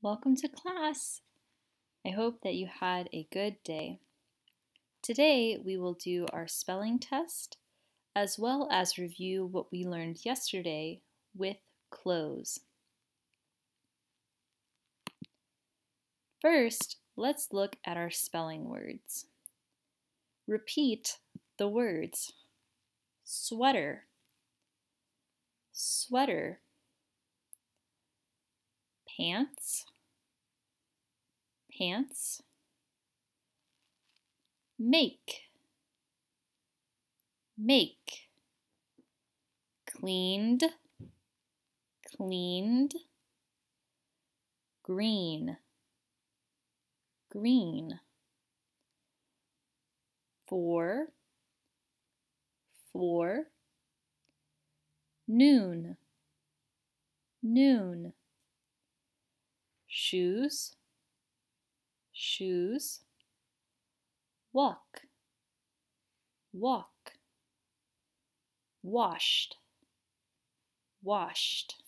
Welcome to class. I hope that you had a good day. Today we will do our spelling test as well as review what we learned yesterday with clothes. First, let's look at our spelling words. Repeat the words. Sweater, sweater, pants, pants, make, make, cleaned, cleaned, green, green, for, for, noon, noon shoes, shoes, walk, walk, washed, washed.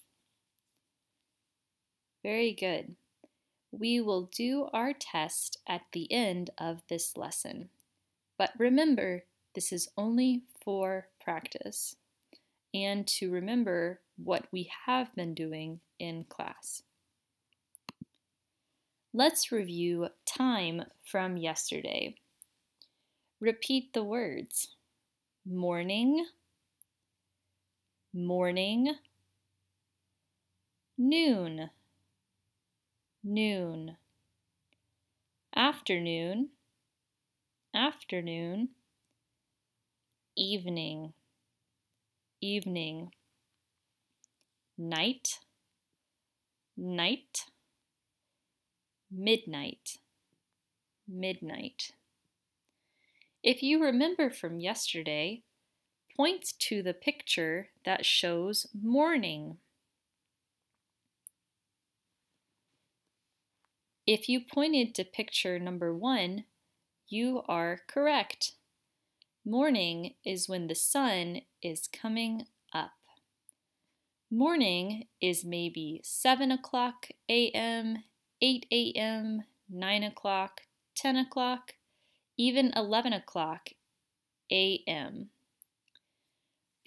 Very good. We will do our test at the end of this lesson. But remember, this is only for practice and to remember what we have been doing in class. Let's review time from yesterday. Repeat the words. Morning, morning, noon, noon, afternoon, afternoon, evening, evening, night, night midnight, midnight. If you remember from yesterday, point to the picture that shows morning. If you pointed to picture number one, you are correct. Morning is when the sun is coming up. Morning is maybe 7 o'clock a.m., 8 a.m., 9 o'clock, 10 o'clock, even 11 o'clock a.m.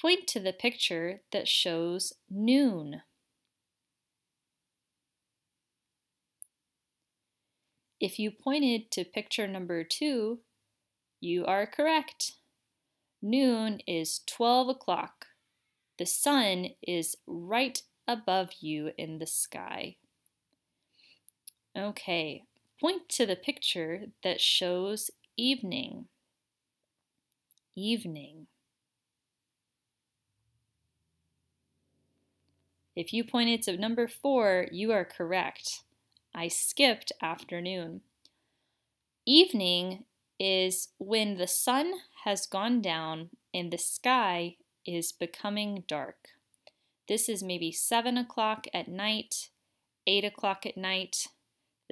Point to the picture that shows noon. If you pointed to picture number two, you are correct. Noon is 12 o'clock. The sun is right above you in the sky. Okay, point to the picture that shows evening. Evening. If you pointed to number four, you are correct. I skipped afternoon. Evening is when the sun has gone down and the sky is becoming dark. This is maybe 7 o'clock at night, 8 o'clock at night,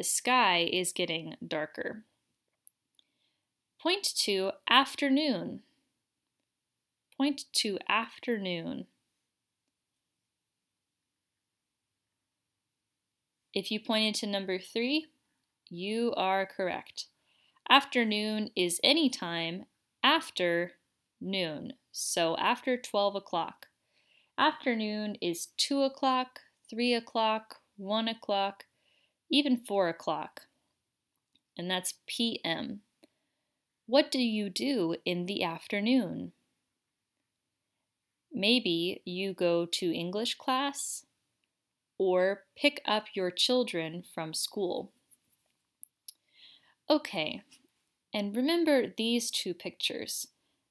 the sky is getting darker. Point to afternoon. Point to afternoon. If you pointed to number three, you are correct. Afternoon is any time after noon, so after 12 o'clock. Afternoon is 2 o'clock, 3 o'clock, 1 o'clock, even 4 o'clock, and that's p.m. What do you do in the afternoon? Maybe you go to English class or pick up your children from school. Okay, and remember these two pictures.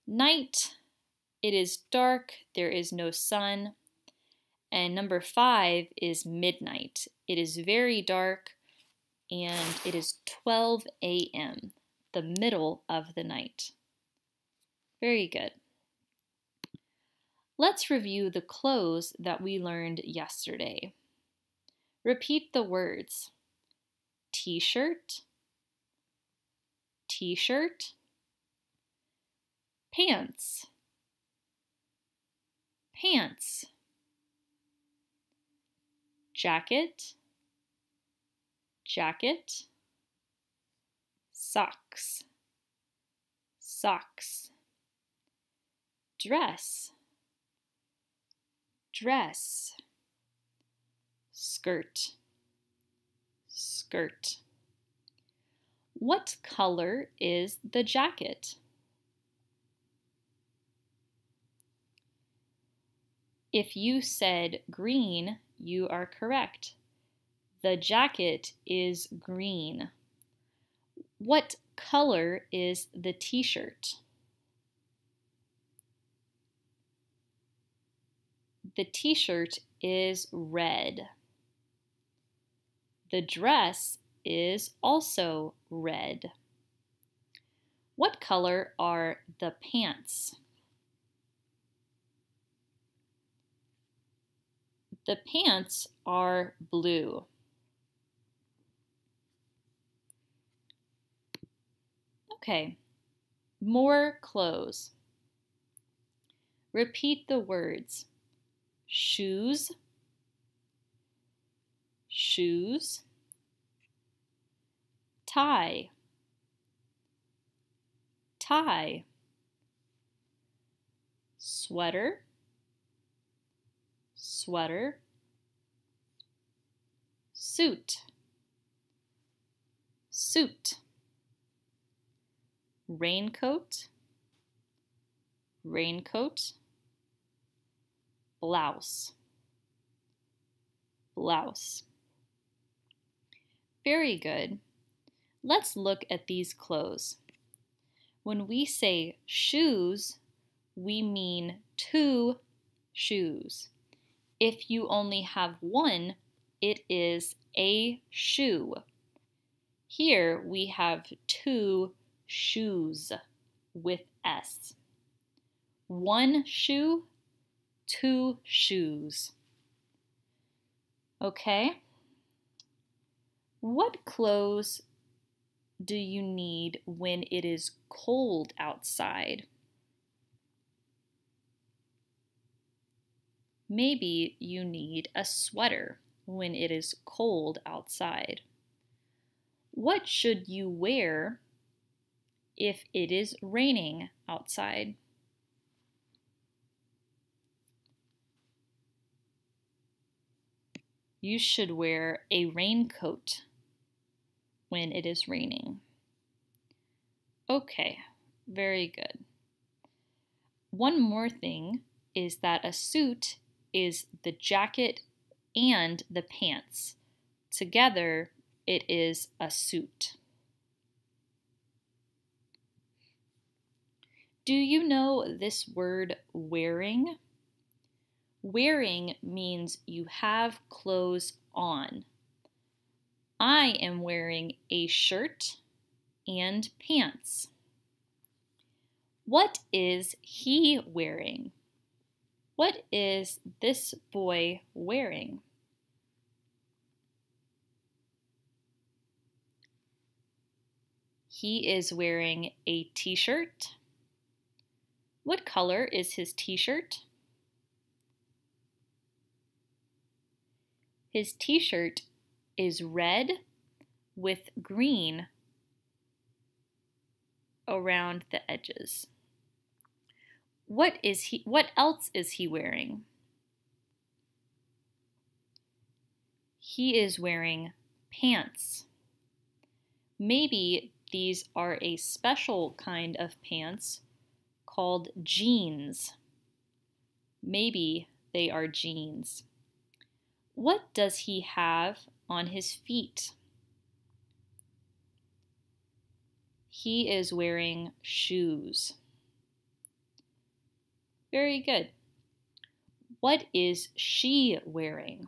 Night, it is dark, there is no sun, and number five is midnight. It is very dark and it is 12 a.m., the middle of the night. Very good. Let's review the clothes that we learned yesterday. Repeat the words t-shirt, t-shirt, pants, pants jacket, jacket, socks, socks, dress, dress, skirt, skirt. What color is the jacket? If you said green, you are correct. The jacket is green. What color is the t shirt? The t shirt is red. The dress is also red. What color are the pants? The pants are blue. Okay, more clothes. Repeat the words. Shoes, shoes, tie, tie, sweater, sweater, suit, suit, raincoat, raincoat, blouse, blouse. Very good. Let's look at these clothes. When we say shoes, we mean two shoes. If you only have one, it is a shoe. Here we have two shoes with S. One shoe, two shoes. Okay? What clothes do you need when it is cold outside? Maybe you need a sweater when it is cold outside. What should you wear if it is raining outside? You should wear a raincoat when it is raining. Okay, very good. One more thing is that a suit is the jacket and the pants. Together, it is a suit. Do you know this word wearing? Wearing means you have clothes on. I am wearing a shirt and pants. What is he wearing? What is this boy wearing? He is wearing a t shirt. What color is his t shirt? His t shirt is red with green around the edges. What is he what else is he wearing? He is wearing pants. Maybe these are a special kind of pants called jeans. Maybe they are jeans. What does he have on his feet? He is wearing shoes. Very good. What is she wearing?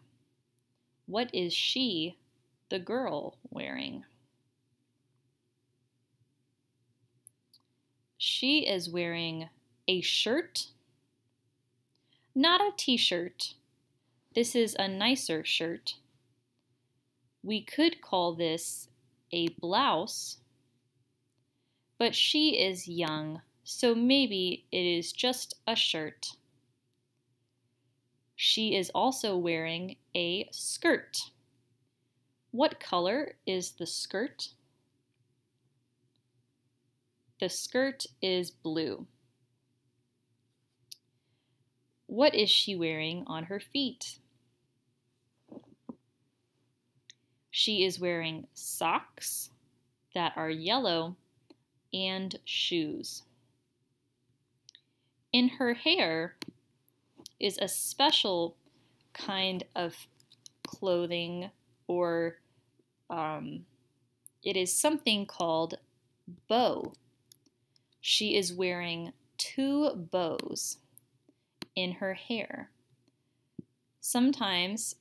What is she, the girl, wearing? She is wearing a shirt, not a t shirt. This is a nicer shirt. We could call this a blouse, but she is young so maybe it is just a shirt. She is also wearing a skirt. What color is the skirt? The skirt is blue. What is she wearing on her feet? She is wearing socks that are yellow and shoes. In her hair is a special kind of clothing or um, it is something called bow. She is wearing two bows in her hair. Sometimes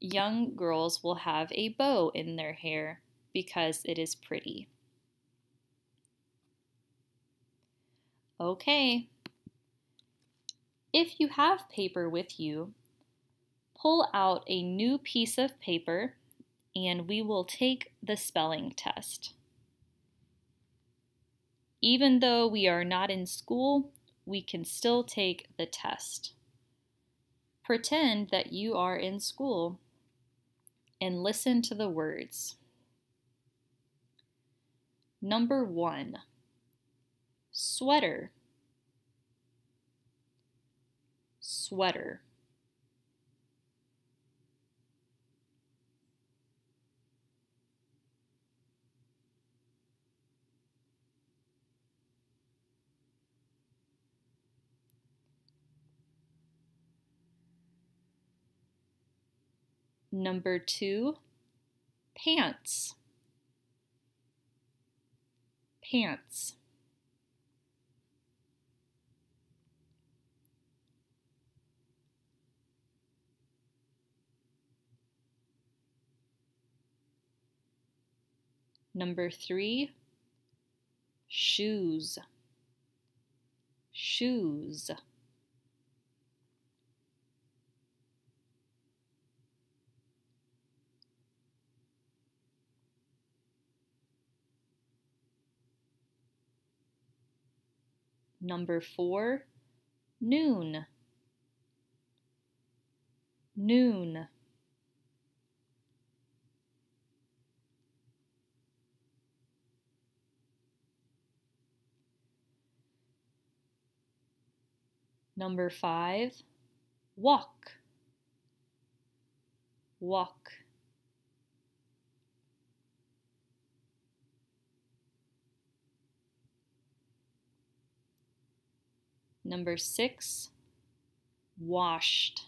young girls will have a bow in their hair because it is pretty. Okay. If you have paper with you, pull out a new piece of paper and we will take the spelling test. Even though we are not in school, we can still take the test. Pretend that you are in school and listen to the words. Number one, sweater, sweater. Number two, pants. Pants. Number three, shoes. Shoes. Number four, noon. Noon. Number five, walk. Walk. Number six, washed.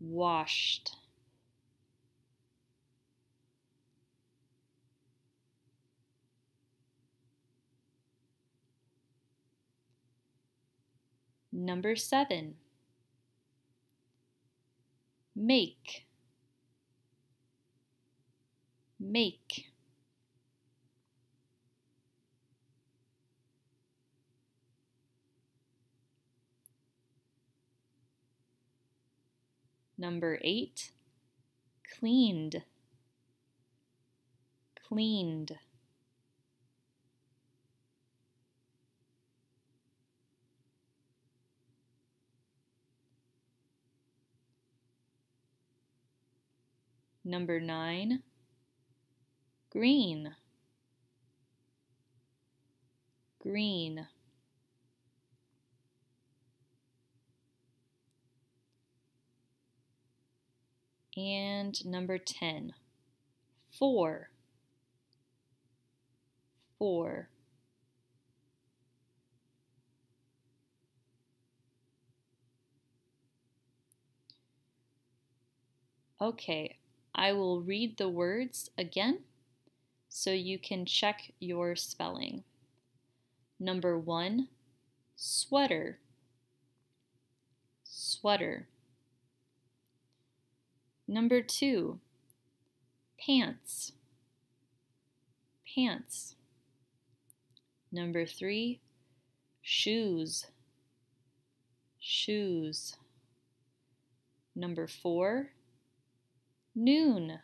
Washed. Number seven, make. Make. Number eight, cleaned. Cleaned. Number nine, green. Green. And number 10, four. Four. Okay, I will read the words again so you can check your spelling. Number one, sweater, sweater. Number two, pants, pants. Number three, shoes, shoes. Number four, noon,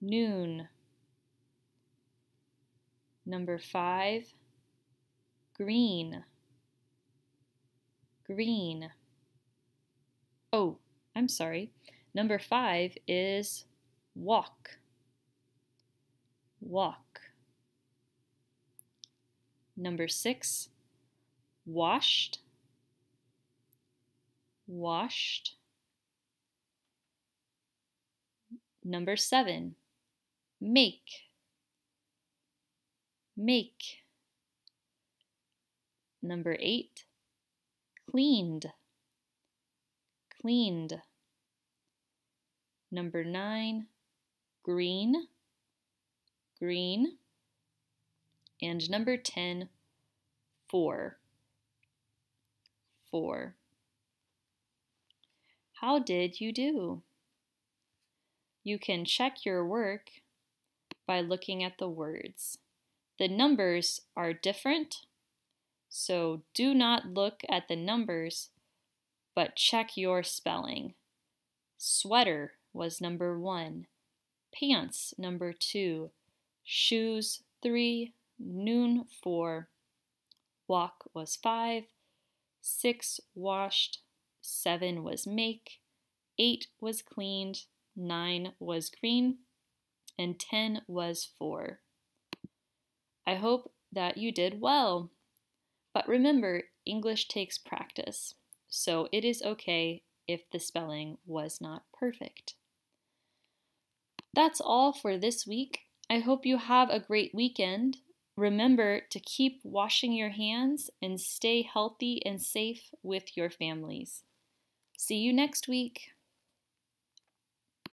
noon. Number five, green, green. Oh, I'm sorry. Number five is walk. Walk. Number six, washed. Washed. Number seven, make. Make. Number eight, cleaned. Cleaned. Number nine, green. Green. And number 10, four. Four. How did you do? You can check your work by looking at the words. The numbers are different, so do not look at the numbers, but check your spelling. Sweater was number one, pants number two, shoes three, noon four, walk was five, six washed, seven was make, eight was cleaned, nine was green, and ten was four. I hope that you did well. But remember, English takes practice, so it is okay if the spelling was not perfect. That's all for this week. I hope you have a great weekend. Remember to keep washing your hands and stay healthy and safe with your families. See you next week.